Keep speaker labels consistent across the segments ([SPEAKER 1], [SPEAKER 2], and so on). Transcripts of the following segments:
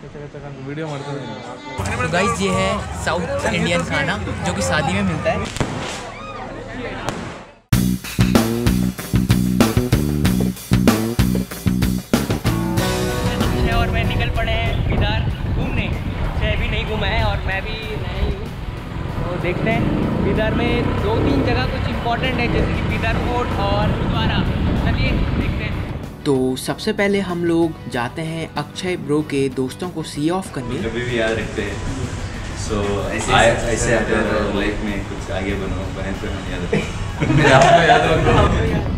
[SPEAKER 1] Video
[SPEAKER 2] तो guys ये है साउथ इंडियन खाना, जो कि शादी में मिलता है। देखते हैं, इधर में दो तीन जगह कुछ इंपॉर्टेंट है, जैसे कि पिदर फोर्ट और गुरुद्वारा। चलिए, देखते हैं।
[SPEAKER 3] तो सबसे पहले हम लोग जाते हैं अक्षय ब्रो के दोस्तों को सी ऑफ़ करने।
[SPEAKER 4] कभी भी याद रखते हैं। सो ऐसे ऐसे अगर लाइफ में कुछ आगे बनो बने तो हम याद रखें।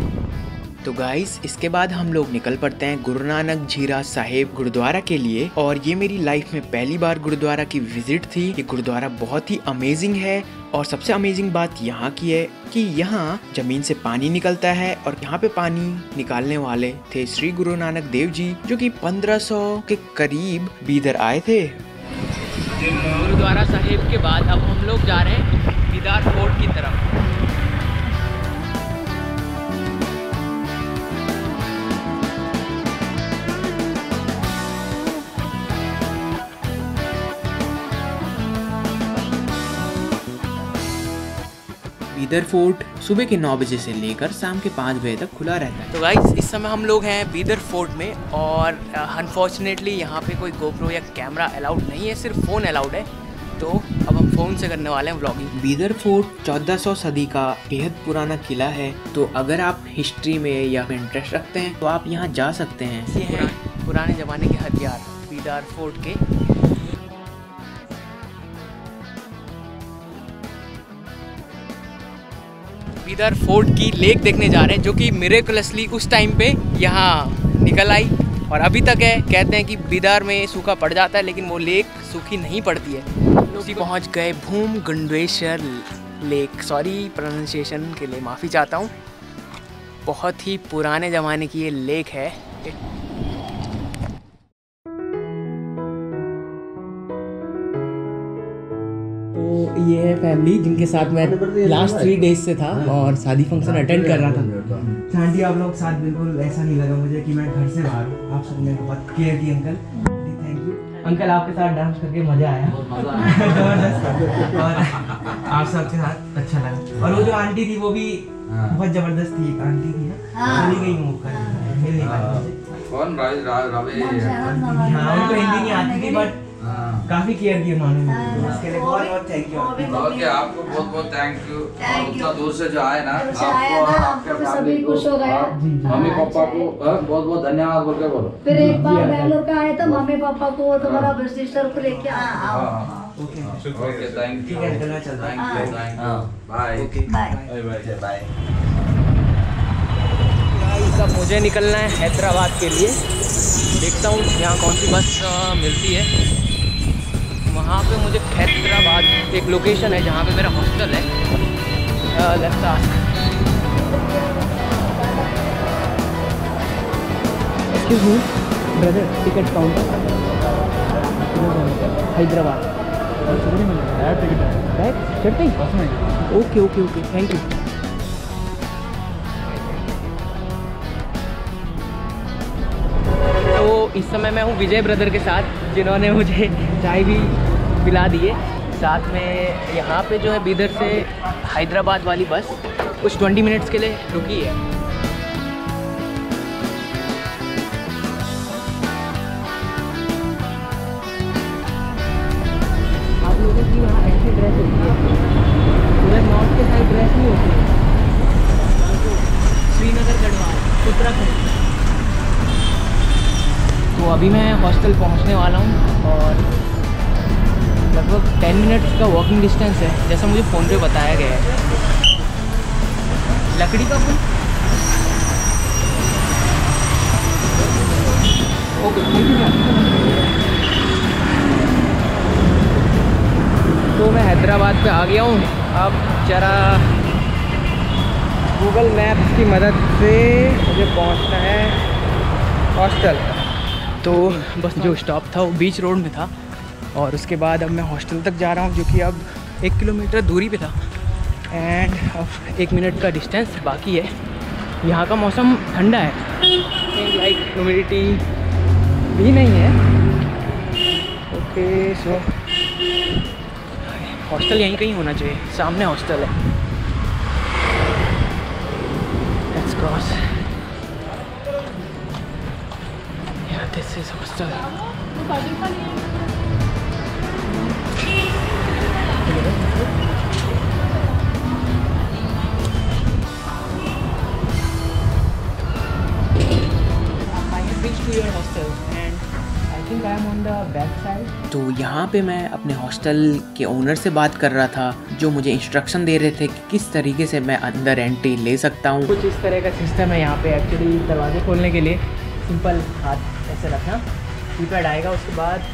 [SPEAKER 3] तो गाइस इसके बाद हम लोग निकल पड़ते हैं गुरु नानक झीरा साहेब गुरुद्वारा के लिए। और ये मेरी लाइफ में पहली बार गुरुद्वारा की विज़िट थी। ये गुरुद्वारा बहुत ही अमेजिंग है। और सबसे अमेजिंग बात यहाँ की है कि यहाँ ज़मीन से पानी निकलता है और यहाँ पे पानी निकालने वाले थे श्री गुरु नानक देव जी, जो कि 1500 के करीब बीदर आए थे।
[SPEAKER 2] गुरुद्वारा साहिब के बाद अब हम लोग जा रहे हैं बिदार फोर्ट की तरफ़।
[SPEAKER 3] बीदर फोर्ट सुबह के 9 बजे से लेकर शाम के 5 बजे तक खुला रहता है।
[SPEAKER 2] तो गाइस इस समय हम लोग हैं बीदर फोर्ट में और अनफॉर्चुनेटली यहाँ पे कोई गोप्रो या कैमरा अलाउड नहीं है सिर्फ़ फ़ोन अलाउड है। तो अब हम फ़ोन से करने वाले हैं व्लॉगिंग
[SPEAKER 3] बीदर फोर्ट 1400 सदी का बेहद पुराना किला है। तो अगर आप हिस्ट्री में या इंटरेस्ट रखते हैं तो आप यहाँ जा सकते हैं।
[SPEAKER 2] ये हैं पुराने ज़माने के हथियार बीदार फोर्ट के। बीदर फोर्ट की लेक देखने जा रहे हैं जो कि मेरेकुलसली उस टाइम पे यहाँ निकल आई और अभी तक है कहते हैं कि बिदार में सूखा पड़ जाता है लेकिन वो लेक सूखी नहीं पड़ती है। उसी पहुँच गए Bhoom Gandeshwar lake sorry pronunciation के लिए माफ़ी चाहता हूँ। बहुत ही पुराने ज़माने की ये लेक है ये है फैमिली जिनके साथ मैं लास्ट थ्री डेज़ से था और शादी फ़ंक्शन अटेंड कर रहा था।
[SPEAKER 5] आंटी आप लोग साथ बिल्कुल ऐसा नहीं लगा मुझे कि मैं घर से बाहर हूँ। आप सबने बहुत केयर की अंकल थैंक यू अंकल आपके साथ डांस करके मज़ा आया। ज़बरदस्त और आप सबके साथ अच्छा लगा। और वो जो आंटी थी वो भी बहुत ज़बरदस्त थी। एक आंटी थी ना चली गई मुँह कर मिल नहीं पाई
[SPEAKER 6] कौन? राज रवि
[SPEAKER 5] हाँ उनको हिंदी नहीं आती थी बट काफ़ी केयर की उन्होंने। मुझे। इसके लिए बहुत बहुत थैंक यू
[SPEAKER 6] ओके आपको। बहुत बहुत थैंक यू उतना दूर से जो आए ना आपको और
[SPEAKER 7] आपके
[SPEAKER 6] फैमिली
[SPEAKER 7] सभी
[SPEAKER 6] को
[SPEAKER 7] खुश हो गए।
[SPEAKER 6] हाँ, मम्मी पापा को हाँ, बहुत बहुत धन्यवाद बोल के बोलो।
[SPEAKER 7] फिर एक बार बैंगलोर का आए तो मम्मी पापा को तुम्हारा सिस्टर को लेके आओ
[SPEAKER 6] हाँ,
[SPEAKER 5] ओके
[SPEAKER 6] ओके थैंक
[SPEAKER 5] ठीक है चलता हूँ।
[SPEAKER 6] Thank you thank you bye
[SPEAKER 7] bye
[SPEAKER 6] bye
[SPEAKER 2] अब मुझे निकलना है हैदराबाद के लिए। देखता हूँ यहाँ कौन सी बस मिलती है। वहाँ पे मुझे हैदराबाद एक लोकेशन है जहाँ पे मेरा हॉस्टल है। लगता. Excuse me, brother, हैदराबाद बैग चढ़ते ही? Okay okay okay thank you तो इस समय मैं हूँ विजय ब्रदर के साथ जिन्होंने मुझे चाय भी पिला दिए। साथ में यहाँ पे जो है बीदर से हैदराबाद वाली बस कुछ 20 मिनट्स के लिए रुकी है। आप लोगों की यहाँ ऐसी ड्रेस होती है। उधर नॉर्थ के साइड ड्रेस नहीं होती है। श्रीनगर गढ़वाल, उत्तराखंड। तो अभी मैं हॉस्टल पहुँचने वाला हूँ और लगभग टेन मिनट्स का वॉकिंग डिस्टेंस है, जैसा मुझे फ़ोन पे बताया गया है। लकड़ी का पुल ओके तो मैं हैदराबाद पे आ गया हूँ। अब जरा गूगल मैप्स की मदद से मुझे पहुँचना है हॉस्टल। तो बस जो स्टॉप था वो बीच रोड में था। और उसके बाद अब मैं हॉस्टल तक जा रहा हूँ, जो कि अब एक किलोमीटर दूरी पे था। एंड अब एक मिनट का डिस्टेंस बाकी है। यहाँ का मौसम ठंडा है। लाइक ह्यूमिडिटी भी नहीं है। ओके सो हॉस्टल यहीं कहीं होना चाहिए। सामने हॉस्टल है।
[SPEAKER 3] तो यहाँ पे मैं अपने हॉस्टल के ओनर से बात कर रहा था, जो मुझे इंस्ट्रक्शन दे रहे थे कि किस तरीके से मैं अंदर एंट्री ले सकता हूँ।
[SPEAKER 2] कुछ इस तरह का सिस्टम है यहाँ पे एक्चुअली दरवाजे खोलने के लिए। सिंपल हाथ ऐसे रखना। कीपैड आएगा, उसके बाद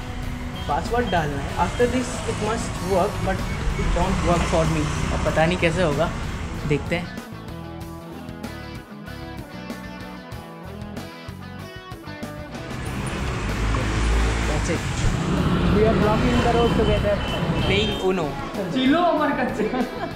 [SPEAKER 2] पासवर्ड डालना है। After this it must work but it don't work for me अब पता नहीं कैसे होगा। देखते हैं। Blocking the road together, playing Uno. Chilo, Amar